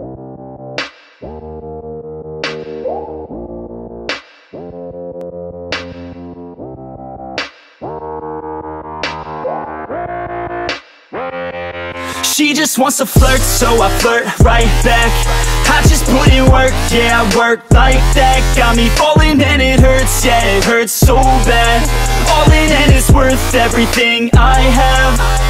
She just wants to flirt, so I flirt right back. I just put in work, yeah, I work like that. Got me falling and it hurts, yeah, it hurts so bad. All in and it's worth everything I have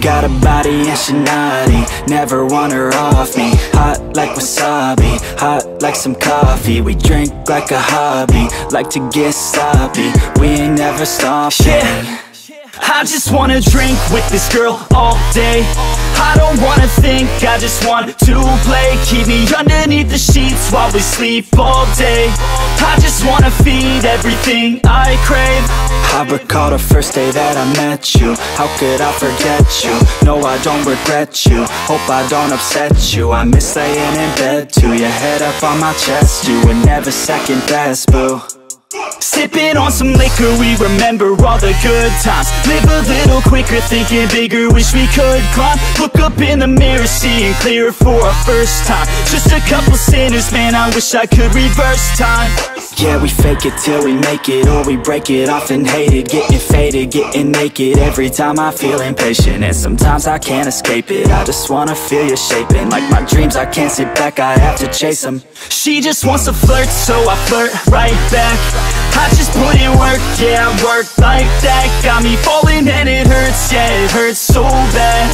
Got a body and she naughty. Never want her off me. Hot like wasabi. Hot like some coffee. We drink like a hobby. Like to get sloppy. We ain't never stopping. Yeah. I just wanna drink with this girl all day. I don't wanna think, I just want to play. Keep me underneath the sheets while we sleep all day I just wanna feed everything I crave. I recall the first day that I met you. How could I forget you? No, I don't regret you. Hope I don't upset you. I miss laying in bed too. Your head up on my chest. You were never second best, boo. Sipping on some liquor, we remember all the good times. Live a little quicker, thinking bigger, wish we could climb. Look up in the mirror, seeing clearer for our first time. Just a couple sinners, man, I wish I could reverse time Yeah, we fake it till we make it, or we break it off and hate it. Getting faded, getting naked, every time I feel impatient. And sometimes I can't escape it, I just wanna feel you shaping Like my dreams, I can't sit back, I have to chase them She just wants to flirt, so I flirt right back. I just put in work, yeah, work like that. Got me falling and it hurts, yeah, it hurts so bad.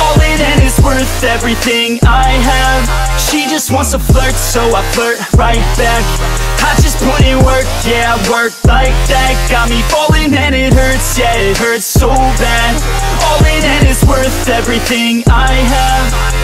All in and it's worth everything I have. She just wants to flirt, so I flirt right back Just put in work, yeah, work like that. Got me falling and it hurts, yeah, it hurts so bad. All in and it's worth everything I have